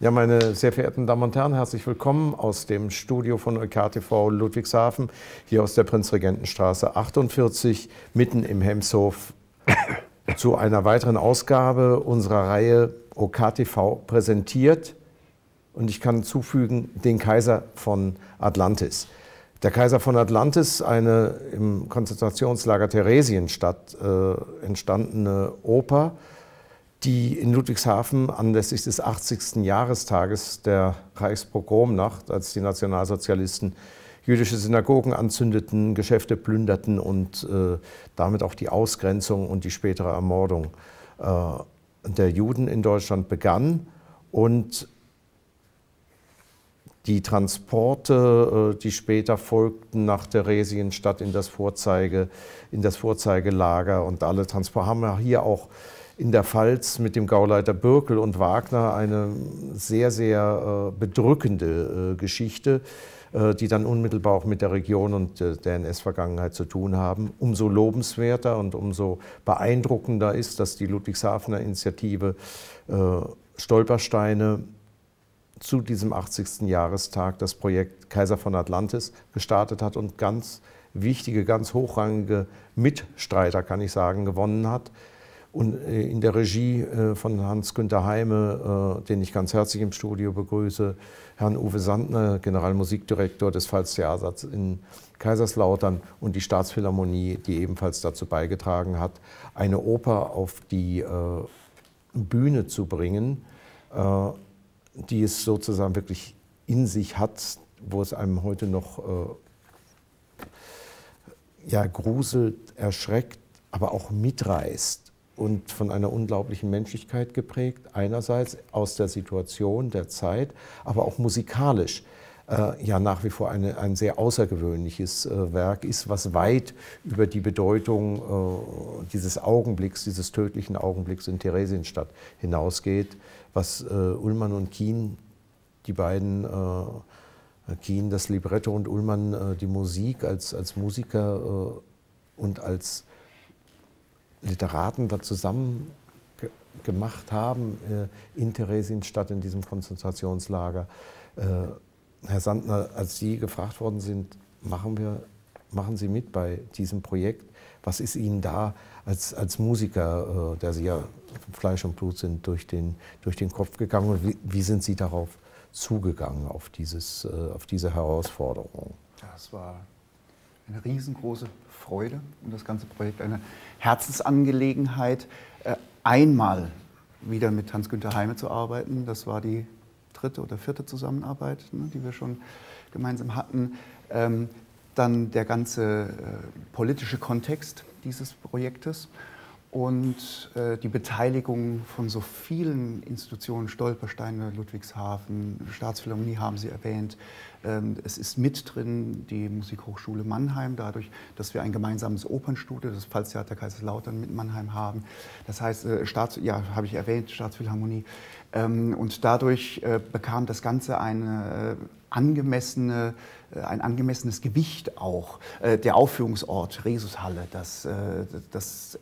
Ja, meine sehr verehrten Damen und Herren, herzlich willkommen aus dem Studio von EKTV Ludwigshafen, hier aus der Prinzregentenstraße 48, mitten im Hemshof, zu einer weiteren Ausgabe unserer Reihe OKTV präsentiert. Und ich kann zufügen, den Kaiser von Atlantis. Der Kaiser von Atlantis, eine im Konzentrationslager Theresienstadt äh, entstandene Oper, die in Ludwigshafen anlässlich des 80. Jahrestages der Reichspogromnacht, als die Nationalsozialisten jüdische Synagogen anzündeten, Geschäfte plünderten und äh, damit auch die Ausgrenzung und die spätere Ermordung äh, der Juden in Deutschland begann. Und die Transporte, äh, die später folgten nach Theresienstadt in das, Vorzeige, in das Vorzeigelager und alle Transporte haben hier auch in der Pfalz mit dem Gauleiter Birkel und Wagner eine sehr, sehr äh, bedrückende äh, Geschichte, äh, die dann unmittelbar auch mit der Region und der NS-Vergangenheit zu tun haben. Umso lobenswerter und umso beeindruckender ist, dass die Ludwigshafener Initiative Stolpersteine zu diesem 80. Jahrestag das Projekt Kaiser von Atlantis gestartet hat und ganz wichtige, ganz hochrangige Mitstreiter, kann ich sagen, gewonnen hat. Und äh, in der Regie äh, von Hans-Günter Heime, äh, den ich ganz herzlich im Studio begrüße, Herrn Uwe Sandner, Generalmusikdirektor des Pfalztheaters in Kaiserslautern und die Staatsphilharmonie, die ebenfalls dazu beigetragen hat, eine Oper auf die Bühne zu bringen, die es sozusagen wirklich in sich hat, wo es einem heute noch ja, gruselt, erschreckt, aber auch mitreißt und von einer unglaublichen Menschlichkeit geprägt, einerseits aus der Situation, der Zeit, aber auch musikalisch äh, ja nach wie vor eine, ein sehr außergewöhnliches äh, Werk ist, was weit über die Bedeutung äh, dieses Augenblicks, dieses tödlichen Augenblicks in Theresienstadt hinausgeht, was äh, Ullmann und Kien, die beiden äh, Kien das Libretto und Ullmann äh, die Musik als, als Musiker und als Literaten da zusammen gemacht haben äh, in Theresienstadt, in diesem Konzentrationslager. Äh, Herr Sandner, als Sie gefragt worden sind, machen, wir, machen Sie mit bei diesem Projekt, was ist Ihnen da als, als Musiker, äh, der Sie ja Fleisch und Blut sind, durch den, durch den Kopf gegangen und wie, wie sind Sie darauf zugegangen, auf, dieses, auf diese Herausforderung? Das war eine riesengroße Freude und das ganze Projekt eine Herzensangelegenheit, äh, einmal wieder mit Hans-Günther Heime zu arbeiten. Das war die dritte oder vierte Zusammenarbeit, ne, die wir schon gemeinsam hatten. Ähm, dann der ganze äh, politische Kontext dieses Projektes und äh, die Beteiligung von so vielen Institutionen, Stolpersteine, Ludwigshafen, Staatsphilharmonie haben Sie erwähnt. Ähm, es ist mit drin die Musikhochschule Mannheim, dadurch, dass wir ein gemeinsames Opernstudio, das Pfalztheater Kaiserslautern mit Mannheim haben. Das heißt, äh, Staats, ja, habe ich erwähnt, Staatsphilharmonie. Ähm, und dadurch äh, bekam das Ganze eine äh, angemessene, äh, ein angemessenes Gewicht auch. Der Aufführungsort Resushalle, das, das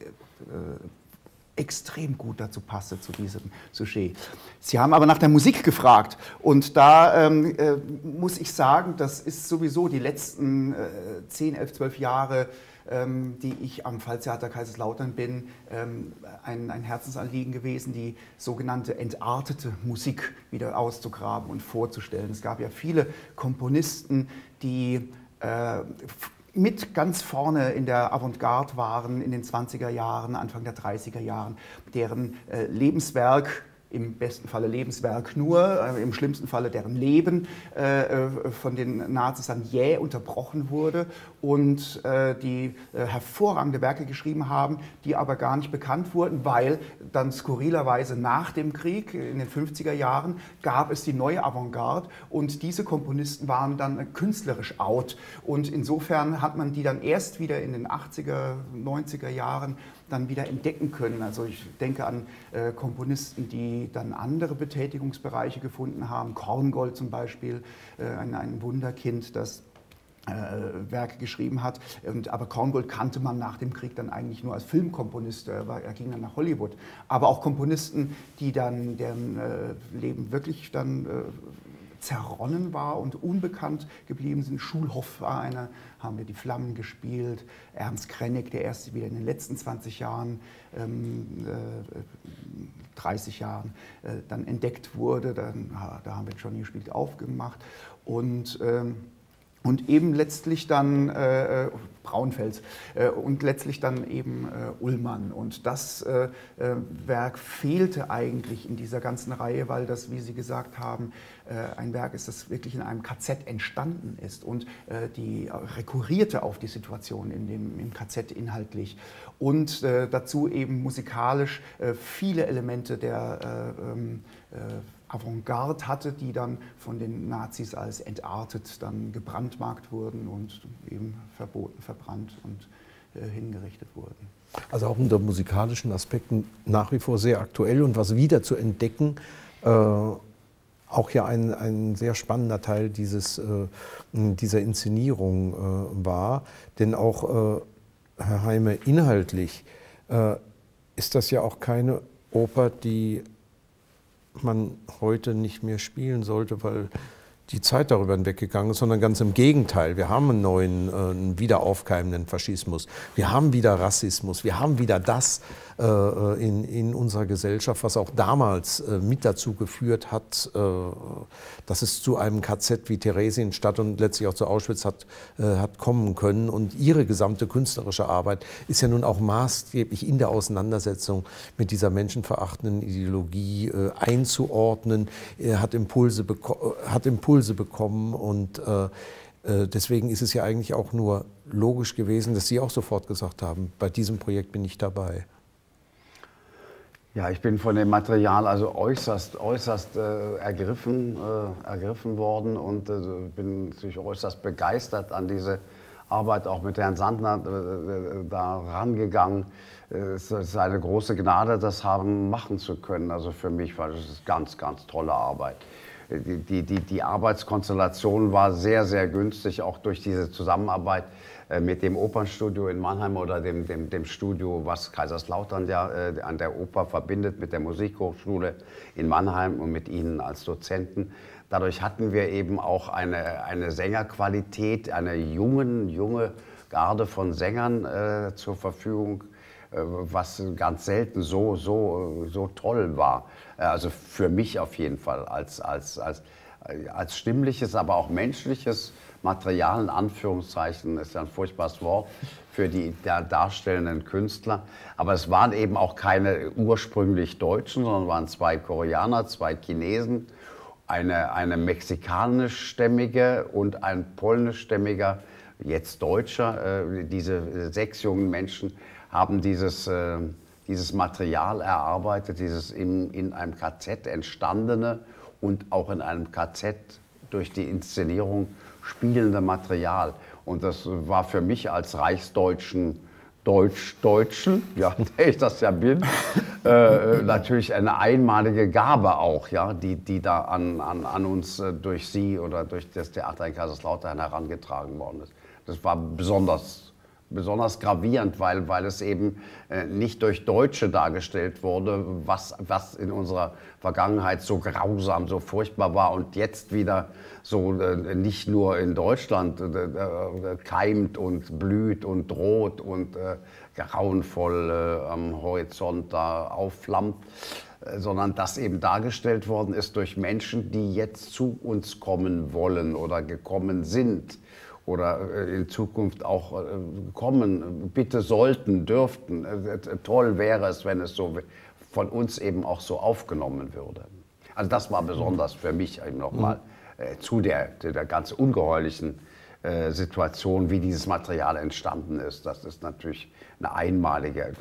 extrem gut dazu passte, zu diesem Sujet. Sie haben aber nach der Musik gefragt und da ähm, äh, muss ich sagen, das ist sowieso die letzten äh, 10, 11, 12 Jahre ähm, die ich am Pfalztheater Kaiserslautern bin, ähm, ein, ein, Herzensanliegen gewesen, die sogenannte entartete Musik wieder auszugraben und vorzustellen. Es gab ja viele Komponisten, die äh, mit ganz vorne in der Avantgarde waren in den 20er Jahren, Anfang der 30er Jahren, deren äh, Lebenswerk im besten Falle Lebenswerk nur, äh, im schlimmsten Falle deren Leben äh, äh, von den Nazis dann jäh unterbrochen wurde und äh, die äh, hervorragende Werke geschrieben haben, die aber gar nicht bekannt wurden, weil dann skurrilerweise nach dem Krieg in den 50er Jahren gab es die neue Avantgarde und diese Komponisten waren dann künstlerisch out und insofern hat man die dann erst wieder in den 80er, 90er Jahren dann wieder entdecken können. Also ich denke an äh, Komponisten, die dann andere Betätigungsbereiche gefunden haben. Korngold zum Beispiel, äh, ein, ein Wunderkind, das äh, Werke geschrieben hat. Und, aber Korngold kannte man nach dem Krieg dann eigentlich nur als Filmkomponist. Er, war, er ging dann nach Hollywood. Aber auch Komponisten, die dann deren äh, Leben wirklich dann äh, zerronnen war und unbekannt geblieben sind. Schulhoff war einer, haben wir die Flammen gespielt. Ernst Krennig, der erste wieder in den letzten 20 Jahren, ähm, äh, 30 Jahren, äh, dann entdeckt wurde. Dann, da haben wir Johnny gespielt, aufgemacht. Und ähm, und eben letztlich dann äh, äh, Braunfels äh, und letztlich dann eben äh, Ullmann. Und das äh, äh, Werk fehlte eigentlich in dieser ganzen Reihe, weil das, wie Sie gesagt haben, ein Werk ist, das wirklich in einem KZ entstanden ist und die rekurrierte auf die Situation in dem, im KZ inhaltlich und dazu eben musikalisch viele Elemente der ähm, Avantgarde hatte, die dann von den Nazis als entartet dann gebrandmarkt wurden und eben verboten, verbrannt und äh, hingerichtet wurden. Also auch unter musikalischen Aspekten nach wie vor sehr aktuell und was wieder zu entdecken, äh, auch ja ein, ein sehr spannender Teil dieses, äh, dieser Inszenierung äh, war. Denn auch, äh, Herr Heime, inhaltlich äh, ist das ja auch keine Oper, die man heute nicht mehr spielen sollte, weil die Zeit darüber hinweggegangen ist, sondern ganz im Gegenteil. Wir haben einen neuen, äh, einen wieder aufkeimenden Faschismus. Wir haben wieder Rassismus. Wir haben wieder das, äh, äh, in, in unserer Gesellschaft, was auch damals mit dazu geführt hat, dass es zu einem KZ wie Theresienstadt und letztlich auch zu Auschwitz hat, hat kommen können. Und ihre gesamte künstlerische Arbeit ist ja nun auch maßgeblich in der Auseinandersetzung mit dieser menschenverachtenden Ideologie einzuordnen, hat Impulse, hat Impulse bekommen und Deswegen ist es ja eigentlich auch nur logisch gewesen, dass Sie auch sofort gesagt haben, bei diesem Projekt bin ich dabei. Ja, ich bin von dem Material also äußerst, äußerst äh, ergriffen, äh, ergriffen worden und äh, bin natürlich äußerst begeistert an diese Arbeit auch mit Herrn Sandner äh, äh, da rangegangen. Es ist eine große Gnade, das haben machen zu können. Also für mich war das ganz, ganz tolle Arbeit. Die, die, die Arbeitskonstellation war sehr, sehr günstig, auch durch diese Zusammenarbeit äh, mit dem Opernstudio in Mannheim oder dem, dem, dem Studio, was Kaiserslautern ja äh, an der Oper verbindet, mit der Musikhochschule in Mannheim und mit Ihnen als Dozenten. Dadurch hatten wir eben auch eine, eine Sängerqualität, eine jungen, junge Garde von Sängern äh, zur Verfügung, was ganz selten so, so, so toll war. Äh, also für mich auf jeden Fall als, als, als, als stimmliches, aber auch menschliches Material, in Anführungszeichen, ist ja ein furchtbares Wort für die darstellenden Künstler. Aber es waren eben auch keine ursprünglich Deutschen, sondern waren zwei Koreaner, zwei Chinesen, eine, eine mexikanischstämmige und ein polnischstämmiger, jetzt Deutscher. Äh, diese sechs jungen Menschen haben dieses, äh, dieses Material erarbeitet, dieses in, in einem KZ entstandene und auch in einem KZ durch die Inszenierung spielende Material. Und das war für mich als Reichsdeutschen Deutsch-Deutschen, ja, der ich das ja bin, äh, natürlich eine einmalige Gabe auch, ja, die, die da an, an, an uns äh, durch Sie oder durch das Theater in Kaiserslautern herangetragen worden ist. Das war besonders besonders gravierend, weil, weil es eben äh, nicht durch Deutsche dargestellt wurde, was, was in unserer Vergangenheit so grausam, so furchtbar war und jetzt wieder so äh, nicht nur in Deutschland äh, äh keimt und blüht und droht und äh, grauenvoll äh, am Horizont da aufflammt sondern das eben dargestellt worden ist durch Menschen, die jetzt zu uns kommen wollen oder gekommen sind oder äh, in Zukunft auch äh, kommen, bitte sollten, dürften. Äh, toll wäre es, wenn es so von uns eben auch so aufgenommen würde. Also das war besonders für mich nochmal mhm. zu der, der ganz ungeheuerlichen Situation, wie dieses Material entstanden ist. Das ist natürlich eine einmalige,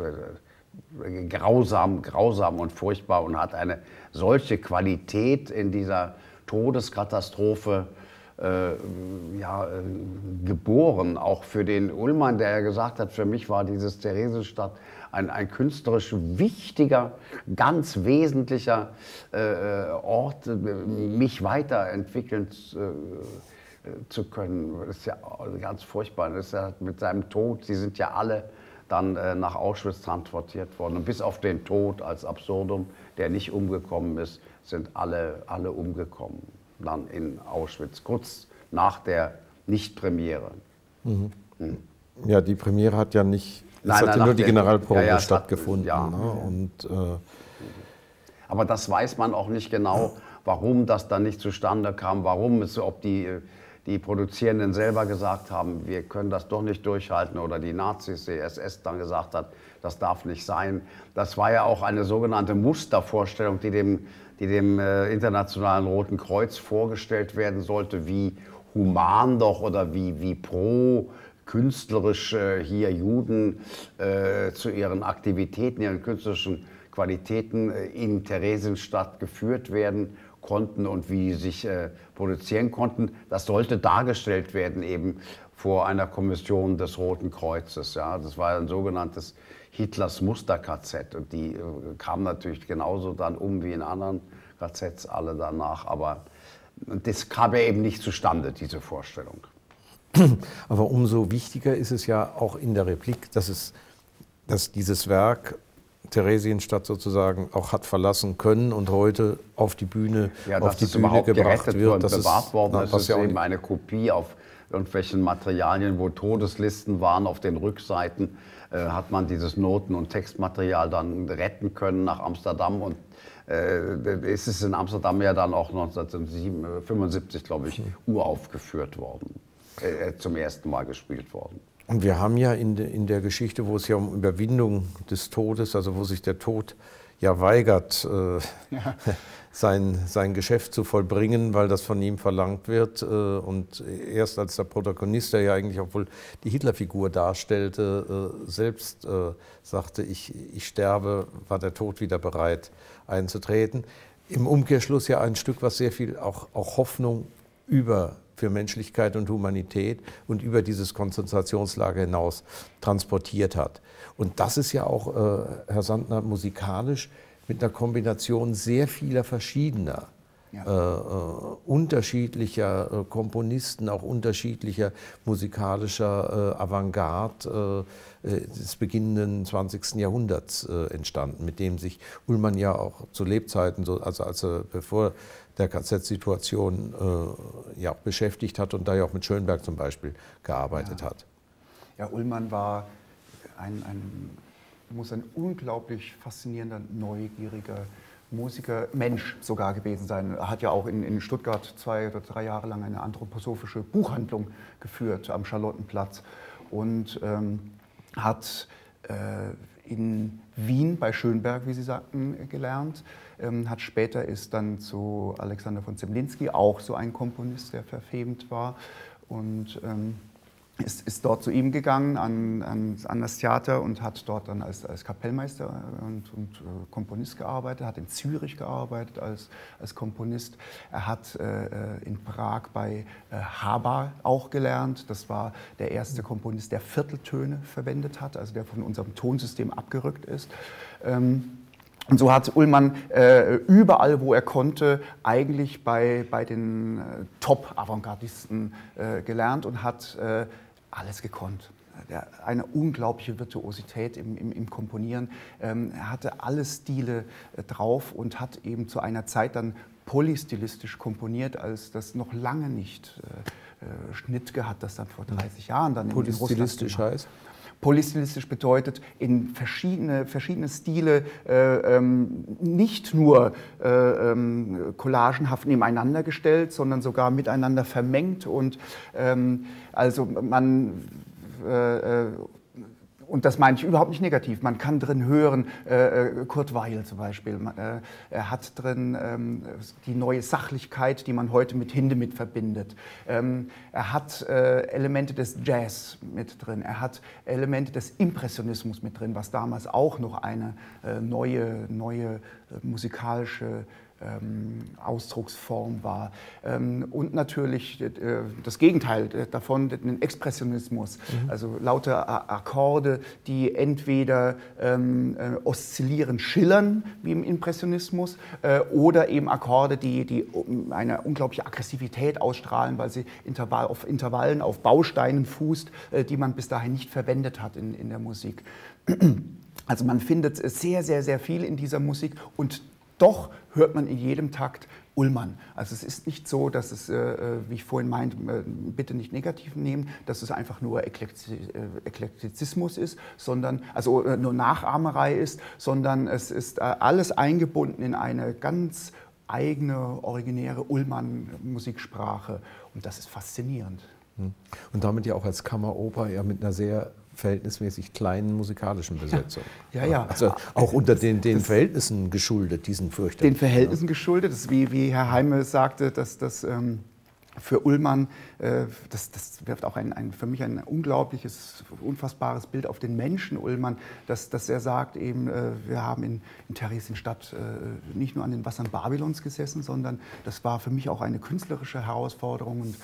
grausam, grausam und furchtbar und hat eine solche Qualität in dieser Todeskatastrophe ja, äh, geboren, auch für den Ullmann, der ja gesagt hat, für mich war dieses Theresienstadt ein, ein künstlerisch wichtiger, ganz wesentlicher äh, äh Ort, mich weiterentwickeln zu können. Das ist ja ganz furchtbar. Das ist ja mit seinem Tod, sie sind ja alle dann äh, nach Auschwitz transportiert worden. Und bis auf den Tod als Absurdum, der nicht umgekommen ist, sind alle, alle umgekommen. Dann in Auschwitz, kurz nach der Nicht-Premiere. Mhm. Mhm. Ja, die Premiere hat ja nicht, es nein, hat ja nur die Generalprobe ja, ja, stattgefunden. Hat. Ne? Und, äh, Aber das weiß man auch nicht genau, warum das dann nicht zustande kam, warum es, ob die die Produzierenden selber gesagt haben, wir können das doch nicht durchhalten oder die Nazis, die SS dann gesagt hat, das darf nicht sein. Das war ja auch eine sogenannte Mustervorstellung, die dem, die dem äh, Internationalen Roten Kreuz vorgestellt werden sollte, wie human doch oder wie, wie pro künstlerisch äh, hier Juden äh, zu ihren Aktivitäten, ihren künstlerischen Qualitäten äh, in Theresienstadt geführt werden konnten und wie sie sich äh, produzieren konnten. Das sollte dargestellt werden eben vor einer Kommission des Roten Kreuzes. Ja. Das war ein sogenanntes Hitlers Muster-KZ und die äh, kamen natürlich genauso dann um wie in anderen KZs alle danach. Aber das kam ja eben nicht zustande, diese Vorstellung. Aber umso wichtiger ist es ja auch in der Replik, dass, es, dass dieses Werk Theresienstadt sozusagen auch hat verlassen können und heute auf die Bühne, ja, auf die Bühne gebracht wird. Das bewahrt worden na, ist, ist ja eben eine Kopie auf irgendwelchen Materialien, wo Todeslisten waren auf den Rückseiten, äh, hat man dieses Noten- und Textmaterial dann retten können nach Amsterdam und äh, ist es in Amsterdam ja dann auch 1975, glaube ich, uraufgeführt worden, äh, zum ersten Mal gespielt worden. Und wir haben ja in, de, in der Geschichte, wo es ja um Überwindung des Todes, also wo sich der Tod ja weigert, äh, ja. Sein, sein Geschäft zu vollbringen, weil das von ihm verlangt wird. Äh, und erst als der Protagonist, der ja eigentlich obwohl die Hitlerfigur darstellte, äh, selbst äh, sagte, ich, ich sterbe, war der Tod wieder bereit einzutreten. Im Umkehrschluss ja ein Stück, was sehr viel auch, auch Hoffnung über für Menschlichkeit und Humanität und über dieses Konzentrationslager hinaus transportiert hat. Und das ist ja auch, äh, Herr Sandner, musikalisch mit einer Kombination sehr vieler verschiedener, ja. äh, äh, unterschiedlicher äh, Komponisten, auch unterschiedlicher musikalischer äh, Avantgarde äh, des beginnenden 20. Jahrhunderts entstanden, mit dem sich Ullmann ja auch zu Lebzeiten, so, also als er, bevor der KZ-Situation äh, ja, beschäftigt hat und da ja auch mit Schönberg zum Beispiel gearbeitet ja. hat. Ja, Ullmann war ein, ein, muss ein unglaublich faszinierender, neugieriger Musiker, Mensch sogar gewesen sein. Er hat ja auch in, in Stuttgart zwei oder drei Jahre lang eine anthroposophische Buchhandlung geführt am Charlottenplatz und ähm, hat äh, in Wien bei Schönberg, wie Sie sagten, gelernt. Ähm, hat später ist dann zu Alexander von Zemlinski, auch so ein Komponist, der verfemt war. Und ähm, ist, ist dort zu ihm gegangen an, an, an, das Theater und hat dort dann als, als Kapellmeister und, und äh, Komponist gearbeitet, hat in Zürich gearbeitet als, als Komponist. Er hat äh, äh in Prag bei äh, Haber auch gelernt. Das war der erste Komponist, der Vierteltöne verwendet hat, also der von unserem Tonsystem abgerückt ist. Ähm, und so hat Ullmann äh, überall, wo er konnte, eigentlich bei, bei den äh, Top-Avantgardisten äh, gelernt und hat äh, alles gekonnt. Eine unglaubliche Virtuosität im, im, im Komponieren. Ähm, er hatte alle Stile äh, drauf und hat eben zu einer Zeit dann polystilistisch komponiert, als das noch lange nicht äh, äh Schnittke hat das dann vor 30 Jahren dann Polystilistisch heißt? Polystilistisch bedeutet in verschiedene, verschiedene Stile äh, ähm, nicht nur äh, ähm, collagenhaft nebeneinander gestellt, sondern sogar miteinander vermengt und ähm, also man äh, äh und das meine ich überhaupt nicht negativ. Man kann drin hören, äh, äh Kurt Weil zum Beispiel, äh, er hat drin ähm, die neue Sachlichkeit, die man heute mit Hindemith verbindet. Ähm, er hat äh, Elemente des Jazz mit drin, er hat Elemente des Impressionismus mit drin, was damals auch noch eine äh, neue, neue äh, musikalische Ausdrucksform war. Ähm, und natürlich äh, das Gegenteil davon, den Expressionismus, mhm. also lauter Akkorde, die entweder ähm, äh, oszillieren, schillern, wie im Impressionismus, äh, oder eben Akkorde, die, die eine unglaubliche Aggressivität ausstrahlen, weil sie Intervall, auf Intervallen, auf Bausteinen fußt, äh, die man bis dahin nicht verwendet hat in, in der Musik. Also man findet sehr, sehr, sehr viel in dieser Musik und doch hört man in jedem Takt Ullmann. Also es ist nicht so, dass es, äh, äh wie ich vorhin meinte, äh, bitte nicht negativ nehmen, dass es einfach nur äh, Eklektizismus ist, sondern, also nur Nachahmerei ist, sondern es ist alles eingebunden in eine ganz eigene, originäre Ullmann-Musiksprache. Und das ist faszinierend. Hm. Und damit ja auch als Kammeroper ja mit einer sehr verhältnismäßig kleinen musikalischen Besetzung. Ja, ja. Also auch unter den, den Verhältnissen geschuldet, diesen fürchterlichen. Den Verhältnissen geschuldet, das ist wie, wie Herr Heime sagte, dass das. Ähm für Ullmann, äh, das, das, wirft auch ein, ein, für mich ein unglaubliches, unfassbares Bild auf den Menschen Ullmann, dass, dass er sagt, eben, äh, wir haben in, in Theresienstadt äh, nicht nur an den Wassern Babylons gesessen, sondern das war für mich auch eine künstlerische Herausforderung und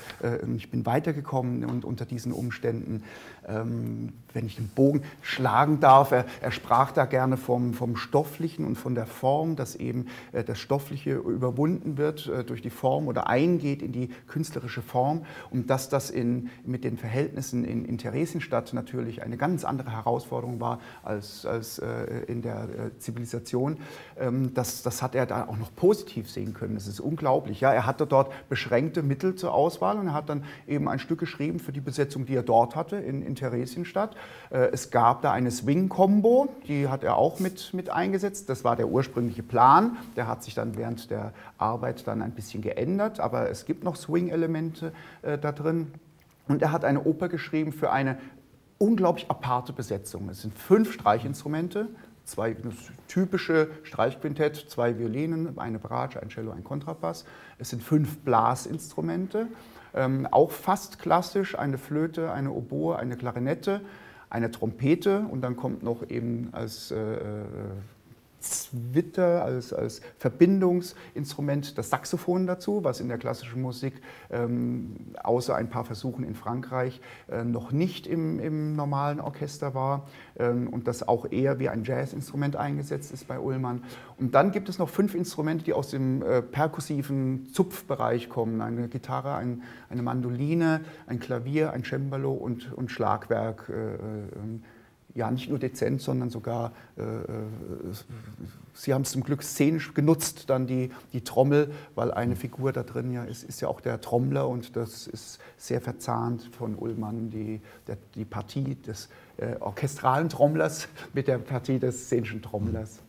ich bin weitergekommen und unter diesen Umständen, ähm, wenn ich den Bogen schlagen darf, er, er sprach da gerne vom, vom Stofflichen und von der Form, dass eben das Stoffliche überwunden wird durch die Form oder eingeht in die künstlerische künstlerische Form und dass das in, mit den Verhältnissen in, in Theresienstadt natürlich eine ganz andere Herausforderung war als, als äh, in der äh, Zivilisation, ähm, das, das hat er da auch noch positiv sehen können. Das ist unglaublich. Ja, er hatte dort beschränkte Mittel zur Auswahl und er hat dann eben ein Stück geschrieben für die Besetzung, die er dort hatte in, in Theresienstadt. Äh, es gab da eine Swing-Kombo, die hat er auch mit, mit eingesetzt. Das war der ursprüngliche Plan. Der hat sich dann während der Arbeit dann ein bisschen geändert, aber es gibt noch Swing Swing-Elemente äh, da drin. Und er hat eine Oper geschrieben für eine unglaublich aparte Besetzung. Es sind fünf Streichinstrumente, zwei typische Streichquintett, zwei Violinen, eine Bratsche, ein Cello, ein Kontrabass. Es sind fünf Blasinstrumente, ähm, auch fast klassisch, eine Flöte, eine Oboe, eine Klarinette, eine Trompete und dann kommt noch eben als äh, äh Zwitter als, als Verbindungsinstrument das Saxophon dazu, was in der klassischen Musik ähm, außer ein paar Versuchen in Frankreich äh, noch nicht im, im, normalen Orchester war ähm, und das auch eher wie ein Jazzinstrument eingesetzt ist bei Ullmann. Und dann gibt es noch fünf Instrumente, die aus dem äh, perkussiven Zupfbereich kommen. Eine Gitarre, ein, eine Mandoline, ein Klavier, ein Cembalo und, und Schlagwerk. Äh, ähm, ja nicht nur dezent, sondern sogar, äh, äh, sie haben es zum Glück szenisch genutzt, dann die, die Trommel, weil eine Figur da drin ja ist, ist ja auch der Trommler und das ist sehr verzahnt von Ullmann, die, der, die Partie des äh, orchestralen Trommlers mit der Partie des szenischen Trommlers.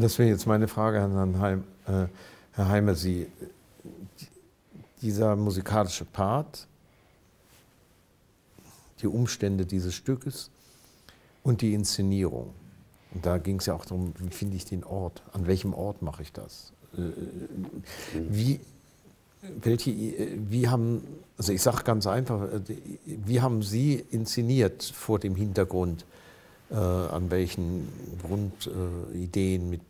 Das wäre jetzt meine Frage an Herrn, Heim, äh, Herr Heimer. Sie, dieser musikalische Part, die Umstände dieses Stückes, und die Inszenierung. Und da ging es ja auch darum, wie finde ich den Ort, an welchem Ort mache ich das? Äh, wie, welche, wie haben, also ich sage ganz einfach, äh, wie haben Sie inszeniert vor dem Hintergrund, äh, an welchen Grundideen äh, mit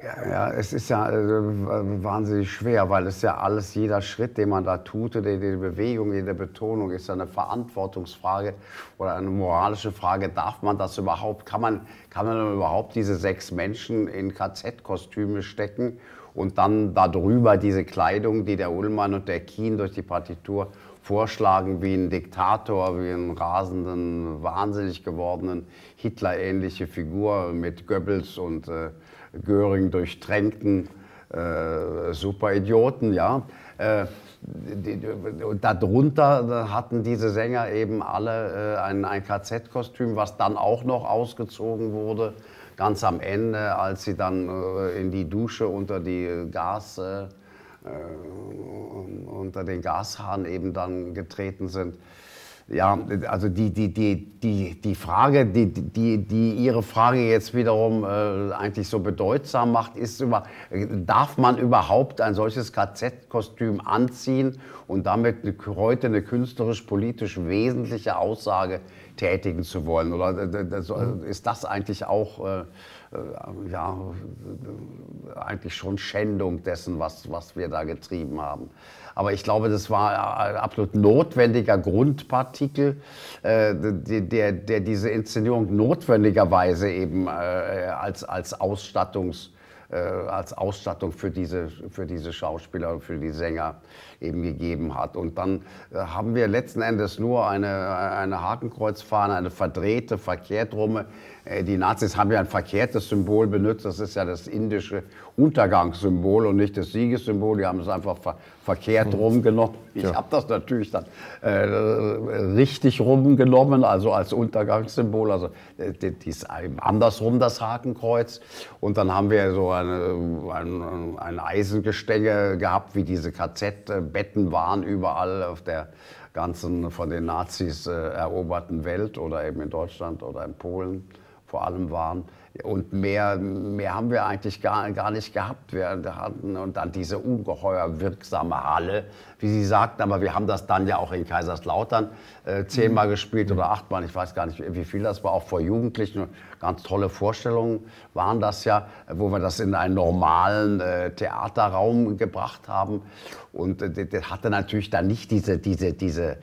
ja, ja, es ist ja äh, wahnsinnig schwer, weil es ja alles, jeder Schritt, den man da tut, die Bewegung, jede Betonung ist ja eine Verantwortungsfrage oder eine moralische Frage. Darf man das überhaupt? Kann man, kann man überhaupt diese sechs Menschen in KZ-Kostüme stecken und dann darüber diese Kleidung, die der Ullmann und der Kien durch die Partitur vorschlagen, wie ein Diktator, wie einen rasenden, wahnsinnig gewordenen Hitler-ähnliche Figur mit Goebbels und äh, Göring durchtränkten äh, Superidioten, ja. Äh, und darunter hatten diese Sänger eben alle äh, ein, ein KZ-Kostüm, was dann auch noch ausgezogen wurde, ganz am Ende, als sie dann äh, in die Dusche unter die Gas, äh, äh, unter den Gashahn eben dann getreten sind. Ja, also die, die, die, die, die Frage, die, die, die Ihre Frage jetzt wiederum äh, eigentlich so bedeutsam macht, ist, über, darf man überhaupt ein solches KZ-Kostüm anziehen und damit heute eine künstlerisch-politisch wesentliche Aussage tätigen zu wollen? Oder mhm. ist das eigentlich auch äh, ja, eigentlich schon Schändung dessen, was, was wir da getrieben haben? Aber ich glaube, das war ein absolut notwendiger Grundpartikel, äh, der, der diese Inszenierung notwendigerweise eben äh, als, als Ausstattungs- äh, als Ausstattung für diese, für diese Schauspieler und für die Sänger eben gegeben hat. Und dann äh, haben wir letzten Endes nur eine, eine Hakenkreuzfahne, eine verdrehte, verkehrt rumme. Äh, die Nazis haben ja ein verkehrtes Symbol benutzt, das ist ja das indische Untergangssymbol und nicht das Siegessymbol. Die haben es einfach ver verkehrt rumgenommen. Ich ja. habe das natürlich dann äh, richtig rumgenommen, also als Untergangssymbol. Also äh, dies andersrum das Hakenkreuz. Und dann haben wir so eine, ein, ein Eisengestänge gehabt, wie diese KZ-Betten waren überall auf der ganzen von den Nazis äh, eroberten Welt oder eben in Deutschland oder in Polen vor allem waren. Und mehr, mehr haben wir eigentlich gar, gar nicht gehabt. Wir hatten und dann diese ungeheuer wirksame Halle, wie Sie sagten, aber wir haben das dann ja auch in Kaiserslautern äh, zehnmal mhm. gespielt oder achtmal, ich weiß gar nicht, wie viel das war, auch vor Jugendlichen. Ganz tolle Vorstellungen waren das ja, wo wir das in einen normalen äh, Theaterraum gebracht haben. Und äh, das hatte natürlich dann nicht diese, diese, diese,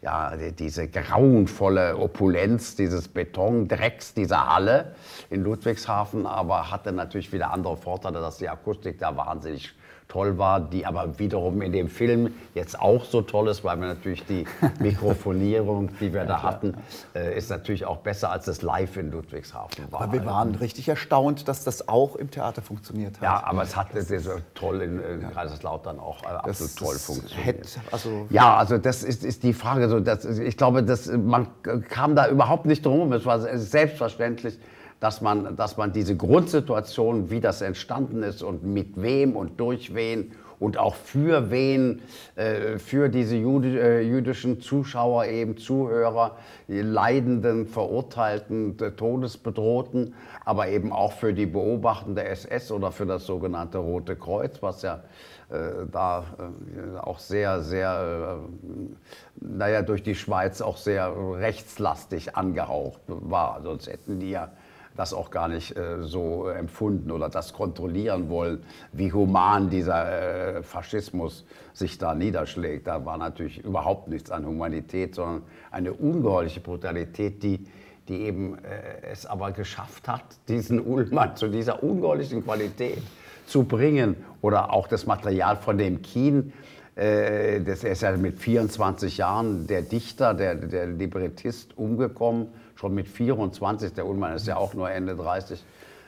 ja, diese grauenvolle Opulenz dieses Betondrecks dieser Halle in Ludwigshafen, aber hatte natürlich wieder andere Vorteile, dass die Akustik da wahnsinnig toll war, die aber wiederum in dem Film jetzt auch so toll ist, weil wir natürlich die Mikrofonierung, die wir ja, da hatten, äh, ist natürlich auch besser als das Live in Ludwigshafen war. Aber wir waren richtig erstaunt, dass das auch im Theater funktioniert hat. Ja, aber es hat das so toll in, in ja. Kaiserslautern auch äh, absolut das, toll funktioniert. Hätte, also ja, also das ist, ist die Frage. So, dass, ich glaube, dass man kam da überhaupt nicht drum. Es war selbstverständlich, dass man, dass man diese Grundsituation, wie das entstanden ist und mit wem und durch wen und auch für wen, äh, für diese Jüdi äh, jüdischen Zuschauer, eben Zuhörer, Leidenden, Verurteilten, Todesbedrohten, aber eben auch für die beobachtende SS oder für das sogenannte Rote Kreuz, was ja äh, da äh, auch sehr, sehr, äh, naja, durch die Schweiz auch sehr rechtslastig angehaucht war. Sonst hätten die ja das auch gar nicht äh, so empfunden oder das kontrollieren wollen, wie human dieser äh, Faschismus sich da niederschlägt. Da war natürlich überhaupt nichts an Humanität, sondern eine ungeheuerliche Brutalität, die, die eben äh, es aber geschafft hat, diesen Ullmann zu dieser ungeheuerlichen Qualität zu bringen. Oder auch das Material von dem Kien, äh, das, er ist ja mit 24 Jahren der Dichter, der, der Librettist umgekommen schon mit 24, der Ullmann ist ja auch nur Ende 30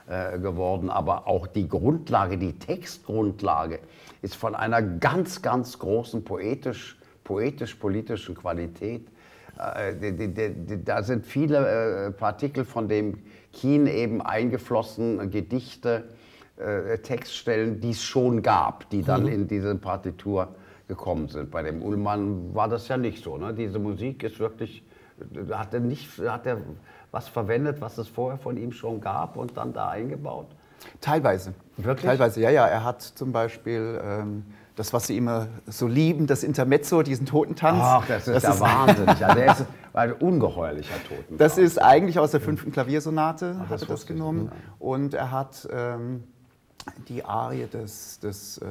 äh, geworden, aber auch die Grundlage, die Textgrundlage ist von einer ganz, ganz großen poetisch, politisch-politischen Qualität. Äh, die, die, die, da sind viele äh, Partikel von dem Kien eben eingeflossen, Gedichte, äh, Textstellen, die es schon gab, die dann mhm. in diese Partitur gekommen sind. Bei dem Ullmann war das ja nicht so. Ne? Diese Musik ist wirklich hat er, nicht, hat er was verwendet, was es vorher von ihm schon gab und dann da eingebaut? Teilweise. Wirklich? Teilweise, ja, ja. Er hat zum Beispiel ähm, das, was Sie immer so lieben, das Intermezzo, diesen Totentanz. Ach, das ist das ja ist wahnsinnig. Ja, der ist ein ungeheuerlicher Totentanz. Das ist eigentlich aus der fünften Klaviersonate, Ach, hat er das genommen. Und er hat... Ähm, die Arie des, des äh,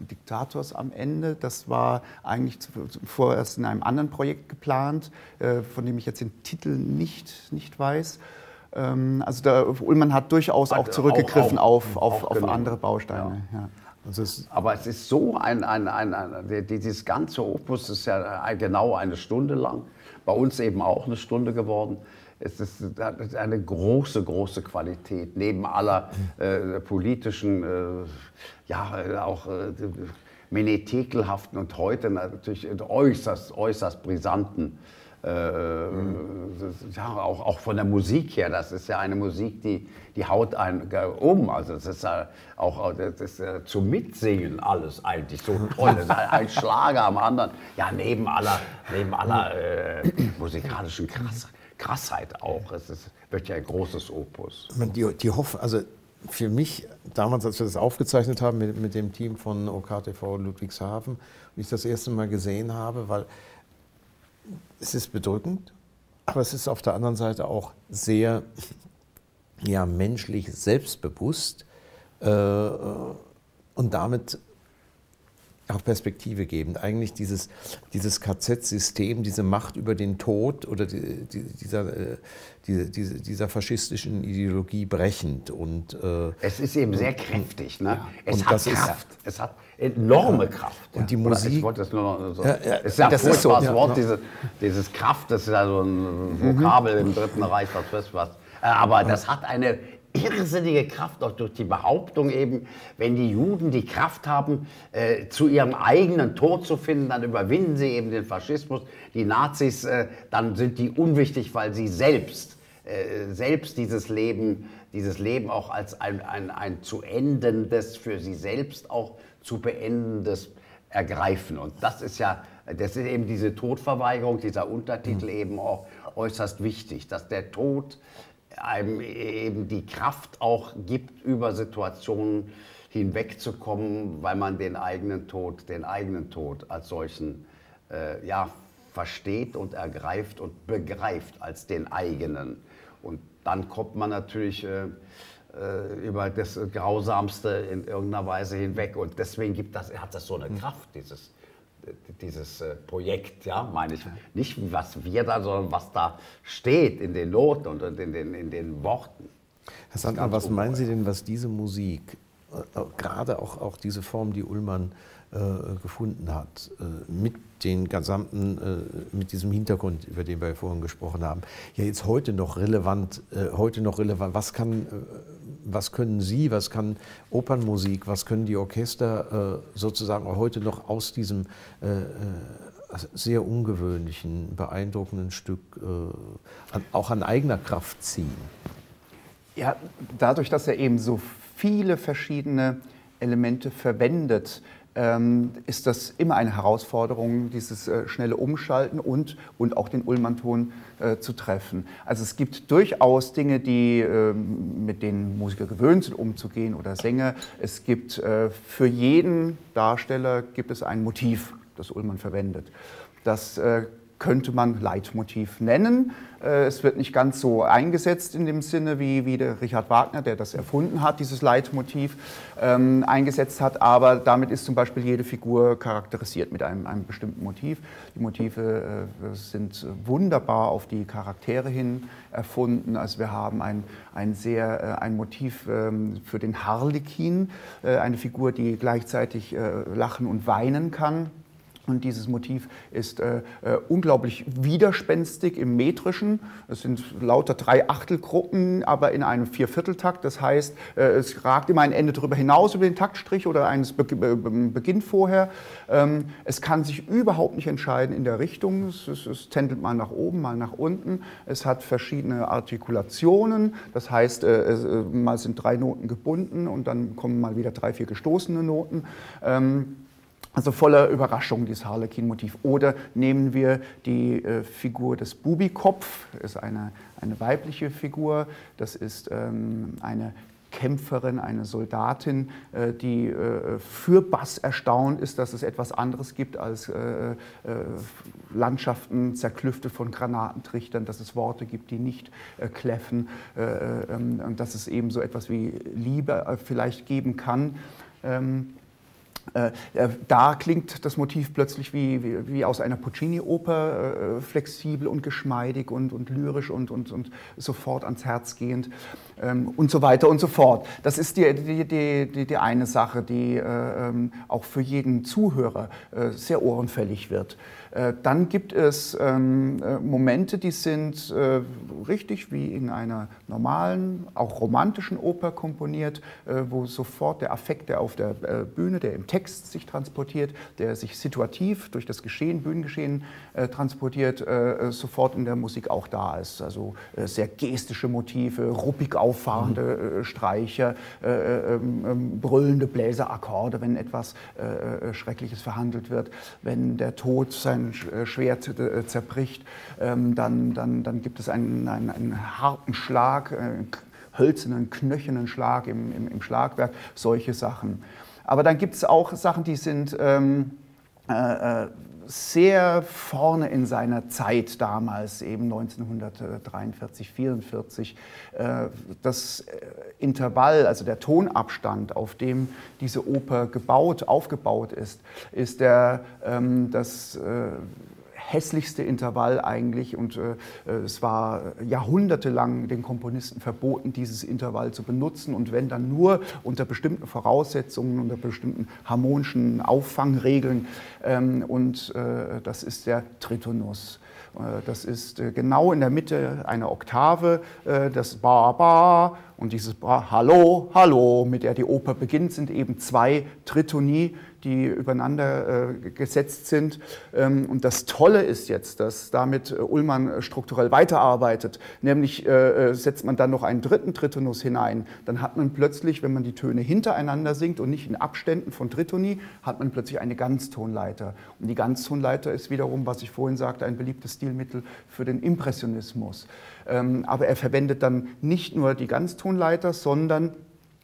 Diktators am Ende. Das war eigentlich vorerst in einem anderen Projekt geplant, äh, von dem ich jetzt den Titel nicht, nicht weiß. Ähm, also der Ullmann hat durchaus auch zurückgegriffen auch, auch, auf, auf, auf andere Bausteine. Ja. Ja. Also es Aber es ist so ein, ein, ein, ein, dieses ganze Opus ist ja genau eine Stunde lang, bei uns eben auch eine Stunde geworden es ist eine große, große Qualität, neben aller äh, politischen, äh, ja, auch äh, menetekelhaften und heute natürlich äußerst, äußerst brisanten äh, ja, auch, auch von der Musik her, das ist ja eine Musik, die, die haut einen um. Also das ist ja auch das ist ja zum Mitsingen alles eigentlich so toll. Ein Schlager am anderen. Ja, neben aller, neben aller äh, musikalischen Krass, Krassheit auch. Es ist wirklich ein großes Opus. Die, die Hoff, also für mich, damals, als wir das aufgezeichnet haben mit, mit dem Team von OKTV Ludwigshafen, und ich das erste Mal gesehen habe, weil es ist bedrückend, aber es ist auf der anderen Seite auch sehr ja, menschlich selbstbewusst äh, und damit auch Perspektive gebend. Eigentlich dieses, dieses KZ-System, diese Macht über den Tod oder die, die, dieser, äh, die, diese, dieser faschistischen Ideologie brechend. Und, äh, es ist eben sehr kräftig. Ne? Es hat Kraft. Ist, es hat enorme ja. Kraft. Und die Musik. Ich wollte das nur noch so. Ja. Es ist ja das furchtbares so, Wort, diese, dieses Kraft, das ist ja so ein Vokabel mhm. im Dritten Reich, was weiß was. Aber das hat eine irrsinnige Kraft, auch durch die Behauptung eben, wenn die Juden die Kraft haben, äh, zu ihrem eigenen Tod zu finden, dann überwinden sie eben den Faschismus. Die Nazis, äh, dann sind die unwichtig, weil sie selbst, äh, selbst dieses Leben, dieses Leben auch als ein, ein, ein zu endendes, für sie selbst auch zu beendendes ergreifen. Und das ist ja, das ist eben diese Todverweigerung, dieser Untertitel mhm. eben auch äußerst wichtig, dass der Tod einem eben die Kraft auch gibt, über Situationen hinwegzukommen, weil man den eigenen Tod, den eigenen Tod als solchen äh, ja, versteht und ergreift und begreift als den eigenen. Und dann kommt man natürlich äh, äh über das Grausamste in irgendeiner Weise hinweg. Und deswegen gibt das, hat das so eine hm. Kraft, dieses dieses äh, Projekt, ja, meine ich. Nicht was wir da, sondern was da steht in den Noten und in den, in den Worten. Herr Sandmann, was meinen Sie denn, was diese Musik, äh, gerade auch, auch diese Form, die Ullmann äh, gefunden hat, äh, mit den gesamten, äh, mit diesem Hintergrund, über den wir vorhin gesprochen haben, ja jetzt heute noch relevant, äh, heute noch relevant, was kann was können Sie, was kann Opernmusik, was können die Orchester äh, sozusagen heute noch aus diesem äh, äh, sehr ungewöhnlichen, beeindruckenden Stück auch an eigener Kraft ziehen? Ja, dadurch, dass er eben so viele verschiedene Elemente verwendet, ist das immer eine Herausforderung, dieses äh, schnelle Umschalten und, und auch den Ullmann-Ton äh, zu treffen. Also es gibt durchaus Dinge, die, äh, mit denen Musiker gewöhnt sind, umzugehen oder Sänger. Es gibt äh, für jeden Darsteller gibt es ein Motiv, das Ullmann verwendet. Das äh, könnte man Leitmotiv nennen. Äh, es wird nicht ganz so eingesetzt in dem Sinne, wie, wie der Richard Wagner, der das erfunden hat, dieses Leitmotiv, ähm, eingesetzt hat. Aber damit ist zum Beispiel jede Figur charakterisiert mit einem, einem bestimmten Motiv. Die Motive äh, sind wunderbar auf die Charaktere hin erfunden. Also wir haben ein, ein, sehr, äh, ein Motiv ähm, für den Harlekin, äh, eine Figur, die gleichzeitig äh, lachen und weinen kann. Und dieses Motiv ist äh, äh, unglaublich widerspenstig im Metrischen. Es sind lauter drei Achtelgruppen, aber in einem Viervierteltakt. Das heißt, äh, es ragt immer ein Ende darüber hinaus über den Taktstrich oder eines Be Be Beginn vorher. Ähm, es kann sich überhaupt nicht entscheiden in der Richtung. Es, es, es, tändelt mal nach oben, mal nach unten. Es hat verschiedene Artikulationen. Das heißt, äh, es, äh, mal sind drei Noten gebunden und dann kommen mal wieder drei, vier gestoßene Noten. Ähm, also voller Überraschung, dieses Harlequin-Motiv. Oder nehmen wir die äh, Figur des Bubikopf, das ist eine, eine weibliche Figur, das ist ähm, eine Kämpferin, eine Soldatin, äh, die äh, für Bass erstaunt ist, dass es etwas anderes gibt als äh, Landschaften zerklüftet von Granatentrichtern, dass es Worte gibt, die nicht kläffen ähm, und dass es eben so etwas wie Liebe vielleicht geben kann. Ähm, äh, äh, da klingt das Motiv plötzlich wie, wie, wie aus einer Puccini-Oper, äh, flexibel und geschmeidig und, und lyrisch und, und, und sofort ans Herz gehend ähm, und so weiter und so fort. Das ist die, die, die, die eine Sache, die äh, ähm, auch für jeden Zuhörer äh, sehr ohrenfällig wird. Äh, dann gibt es ähm, äh, Momente, die sind äh, richtig wie in einer normalen, auch romantischen Oper komponiert, wo sofort der Affekt, der auf der Bühne, der im Text sich transportiert, der sich situativ durch das Geschehen, Bühnengeschehen transportiert, sofort in der Musik auch da ist. Also sehr gestische Motive, ruppig auffahrende Streicher, ähm, ähm, brüllende Bläserakkorde, wenn etwas Schreckliches verhandelt wird, wenn der Tod sein ein äh, Schwert äh, zerbricht, ähm, dann, dann, dann gibt es einen, einen, einen harten Schlag, einen hölzernen, knöchernen Schlag im, im, im Schlagwerk, solche Sachen. Aber dann gibt es auch Sachen, die sind ähm, äh, sehr vorne in seiner Zeit damals, eben 1943, 44. Äh, das äh, Intervall, also der Tonabstand, auf dem diese Oper gebaut, aufgebaut ist, ist der, ähm, das äh, hässlichste Intervall eigentlich. Und äh, äh, es war jahrhundertelang den Komponisten verboten, dieses Intervall zu benutzen. Und wenn dann nur unter bestimmten Voraussetzungen, unter bestimmten harmonischen Auffangregeln. Ähm, und äh, das ist der Tritonus. Äh, das ist äh, genau in der Mitte einer Oktave, das Ba, Ba. Und dieses Ba, Hallo, Hallo, mit der die Oper beginnt, sind eben zwei Tritoni, die übereinander äh, gesetzt sind. Ähm, und das Tolle ist jetzt, dass damit äh, Ullmann strukturell weiterarbeitet, nämlich äh, setzt man dann noch einen dritten Tritonus hinein. Dann hat man plötzlich, wenn man die Töne hintereinander singt und nicht in Abständen von Tritoni, hat man plötzlich eine Ganztonleiter. Und die Ganztonleiter ist wiederum, was ich vorhin sagte, ein beliebtes Stilmittel für den Impressionismus. Ähm, aber er verwendet dann nicht nur die Ganztonleiter, sondern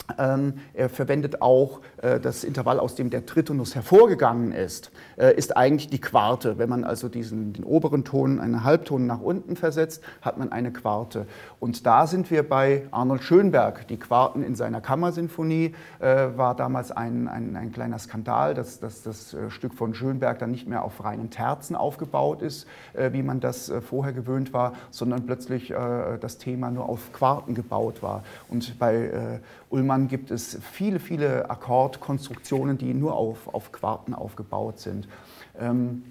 er verwendet auch äh, das Intervall, aus dem der Tritonus hervorgegangen ist, äh, ist eigentlich die Quarte. Wenn man also diesen, den oberen Ton, einen Halbton nach unten versetzt, hat man eine Quarte. Und da sind wir bei Arnold Schönberg. Die Quarten in seiner Kammersinfonie äh, war damals ein, ein, ein, kleiner Skandal, dass, dass das Stück von Schönberg dann nicht mehr auf reinen Terzen aufgebaut ist, wie man das vorher gewöhnt war, sondern plötzlich das Thema nur auf Quarten gebaut war. Und bei Ullmann gibt es viele, viele Akkordkonstruktionen, die nur auf, auf Quarten aufgebaut sind. Ähm,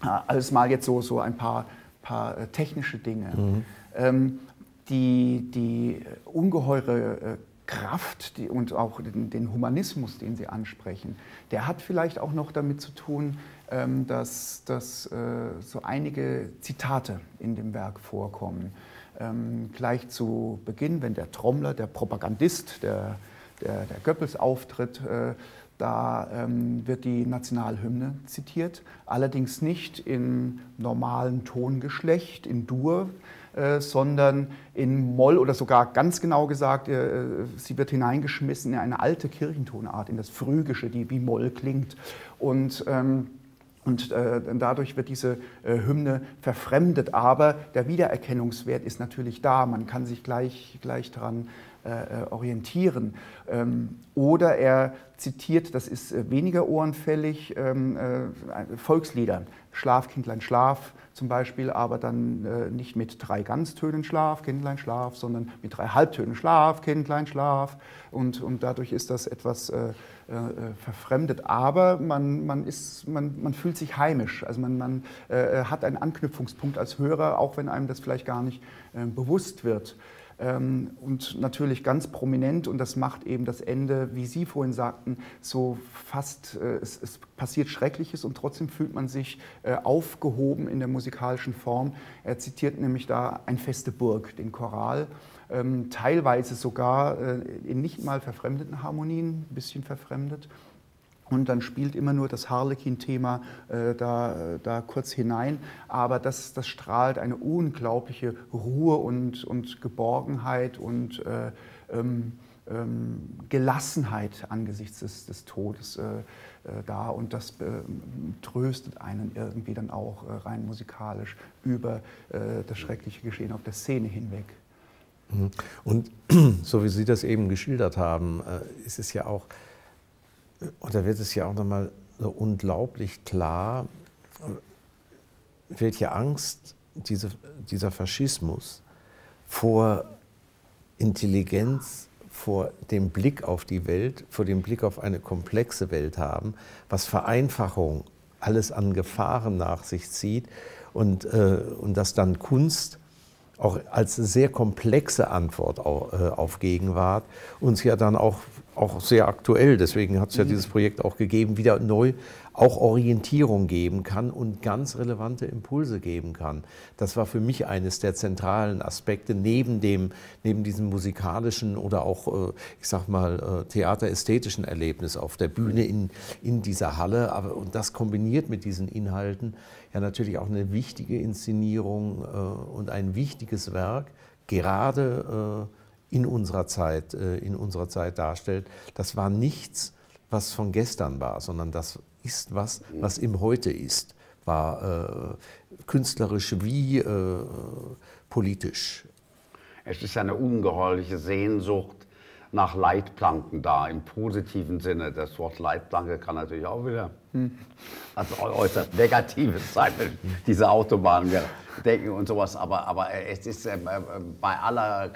alles mal jetzt so, so ein paar, paar äh, technische Dinge. Mhm. Ähm, die, die ungeheure äh, Kraft die, und auch den, den, Humanismus, den Sie ansprechen, der hat vielleicht auch noch damit zu tun, ähm, dass, dass äh, so einige Zitate in dem Werk vorkommen ähm, gleich zu Beginn, wenn der Trommler, der Propagandist, der, der, der Goebbels auftritt, äh, da ähm, wird die Nationalhymne zitiert, allerdings nicht in normalen Tongeschlecht, in Dur, äh, sondern in Moll oder sogar ganz genau gesagt, äh, sie wird hineingeschmissen in eine alte Kirchentonart, in das Phrygische, die wie Moll klingt. Und ähm, und äh, dadurch wird diese äh, Hymne verfremdet. Aber der Wiedererkennungswert ist natürlich da. Man kann sich gleich, gleich daran äh, äh orientieren. Ähm, oder er zitiert, das ist äh, weniger ohrenfällig, ähm, äh, Volkslieder. Schlaf, Kindlein, Schlaf zum Beispiel, aber dann nicht mit drei Ganztönen Schlaf, Kindlein, Schlaf, sondern mit drei Halbtönen Schlaf, Kindlein, Schlaf. Und, und dadurch ist das etwas äh, äh, verfremdet, aber man, man, ist, man, man fühlt sich heimisch. Also man, man äh, hat einen Anknüpfungspunkt als Hörer, auch wenn einem das vielleicht gar nicht äh, bewusst wird. Ähm, und natürlich ganz prominent, und das macht eben das Ende, wie Sie vorhin sagten, so fast, äh, es, es, passiert Schreckliches und trotzdem fühlt man sich äh, aufgehoben in der musikalischen Form. Er zitiert nämlich da ein feste Burg, den Choral ähm, teilweise sogar äh, in nicht mal verfremdeten Harmonien, ein bisschen verfremdet. Und dann spielt immer nur das Harlequin-Thema äh, da, da kurz hinein. Aber das, das strahlt eine unglaubliche Ruhe und, und Geborgenheit und äh, ähm, ähm, Gelassenheit angesichts des, des Todes äh, äh da. Und das äh, tröstet einen irgendwie dann auch äh, rein musikalisch über das schreckliche Geschehen auf der Szene hinweg. Mhm. Und so wie Sie das eben geschildert haben, äh, ist es ja auch, oder wird es ja auch nochmal so unglaublich klar, welche Angst diese, dieser Faschismus vor Intelligenz, vor dem Blick auf die Welt, vor dem Blick auf eine komplexe Welt haben, was Vereinfachung alles an Gefahren nach sich zieht und, äh, und dass dann Kunst auch als sehr komplexe Antwort äh, auf Gegenwart uns ja dann auch, auch sehr aktuell, deswegen hat es ja mhm. dieses Projekt auch gegeben, wieder neu auch Orientierung geben kann und ganz relevante Impulse geben kann. Das war für mich eines der zentralen Aspekte neben dem, neben diesem musikalischen oder auch, äh, ich sag mal, äh, theaterästhetischen Erlebnis auf der Bühne in, in dieser Halle. Aber, und das kombiniert mit diesen Inhalten ja natürlich auch eine wichtige Inszenierung äh, und ein wichtiges Werk, gerade in unserer Zeit, in unserer Zeit darstellt. Das war nichts, was von gestern war, sondern das ist was, was im Heute ist, war äh, künstlerisch wie äh, politisch. Es ist eine ungeheuerliche Sehnsucht nach Leitplanken da, im positiven Sinne. Das Wort Leitplanke kann natürlich auch wieder hm. also äußerst negatives sein, diese Autobahnen denken und sowas. Aber, aber es ist äh, bei aller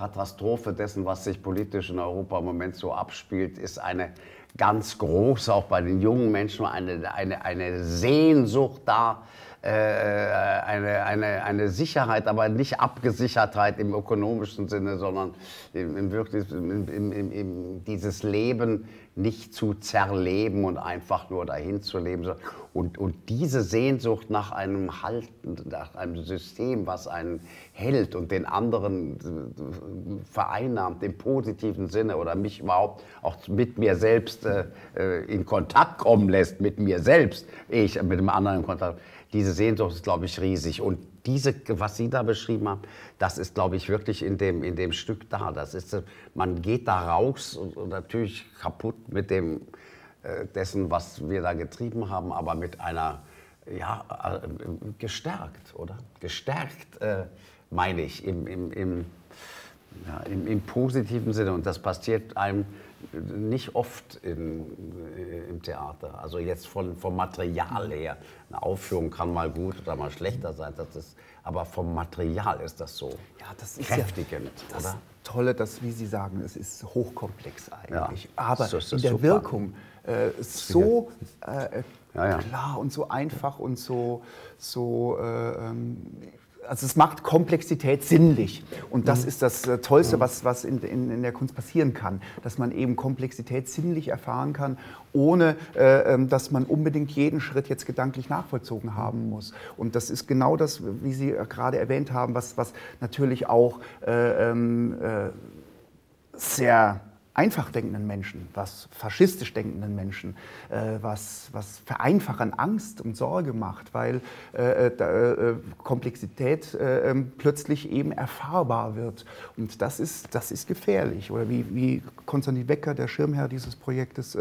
Katastrophe dessen, was sich politisch in Europa im Moment so abspielt, ist eine ganz große, auch bei den jungen Menschen, eine, eine, eine Sehnsucht da, äh, eine, eine, eine Sicherheit, aber nicht Abgesichertheit im ökonomischen Sinne, sondern im, im wirklich, im, im, dieses Leben nicht zu zerleben und einfach nur dahin zu leben. Und, und diese Sehnsucht nach einem Halten, nach einem System, was einen hält und den anderen äh, vereinnahmt im positiven Sinne oder mich überhaupt auch mit mir selbst äh, äh in Kontakt kommen lässt, mit mir selbst, ich mit dem anderen in Kontakt diese Sehnsucht ist, glaube ich, riesig. Und diese, was Sie da beschrieben haben, das ist, glaube ich, wirklich in dem, in dem Stück da. Das ist, man geht da raus und, und natürlich kaputt mit dem, äh, dessen, was wir da getrieben haben, aber mit einer, ja, äh, gestärkt, oder? Gestärkt, äh, meine ich, im, im, im, ja, im, im positiven Sinne. Und das passiert einem nicht oft in, äh, im Theater. Also jetzt von, vom Material her. Eine Aufführung kann mal gut oder mal schlechter sein. Das ist, aber vom Material ist das so ja, das ist kräftigend, ja, das oder? Tolle, dass, wie Sie sagen, es ist hochkomplex eigentlich. Ja, aber so in der super. Wirkung äh, so äh, ja, klar und so einfach und so, so äh, ähm, also es macht Komplexität sinnlich. Und das mhm. ist das äh, Tollste, was, was in, in, in, der Kunst passieren kann. Dass man eben Komplexität sinnlich erfahren kann, ohne äh, ähm, dass man unbedingt jeden Schritt jetzt gedanklich nachvollzogen haben muss. Und das ist genau das, wie Sie gerade erwähnt haben, was, was natürlich auch äh, ähm, äh, sehr einfach denkenden Menschen, was faschistisch denkenden Menschen, äh, was, was Vereinfachern Angst und Sorge macht, weil äh, äh, äh Komplexität äh, ähm, plötzlich eben erfahrbar wird. Und das ist, das ist gefährlich. Oder wie, wie Konstantin Becker, der Schirmherr dieses Projektes,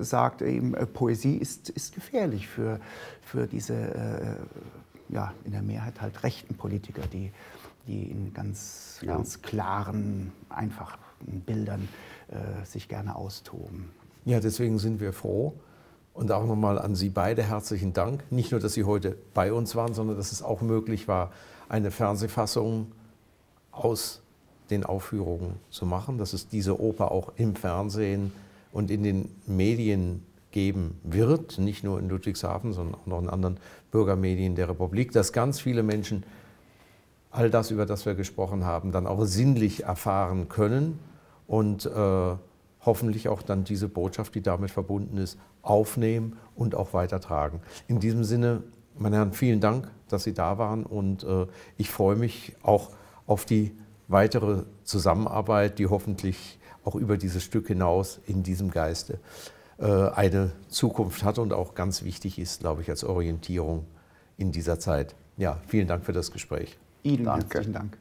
sagt, eben, Poesie ist, ist gefährlich für, für diese ja, in der Mehrheit halt rechten Politiker, die, die in ganz, ja. ganz klaren, einfachen Bildern äh, sich gerne austoben. Ja, deswegen sind wir froh. Und auch nochmal an Sie beide herzlichen Dank. Nicht nur, dass Sie heute bei uns waren, sondern dass es auch möglich war, eine Fernsehfassung aus den Aufführungen zu machen, dass es diese Oper auch im Fernsehen und in den Medien geben wird, nicht nur in Ludwigshafen, sondern auch noch in anderen Bürgermedien der Republik, dass ganz viele Menschen all das, über das wir gesprochen haben, dann auch sinnlich erfahren können und äh, hoffentlich auch dann diese Botschaft, die damit verbunden ist, aufnehmen und auch weitertragen. In diesem Sinne, meine Herren, vielen Dank, dass Sie da waren und äh, ich freue mich auch auf die weitere Zusammenarbeit, die hoffentlich auch über dieses Stück hinaus in diesem Geiste äh, eine Zukunft hat und auch ganz wichtig ist, glaube ich, als Orientierung in dieser Zeit. Ja, vielen Dank für das Gespräch. Ihnen Danke. herzlichen Dank.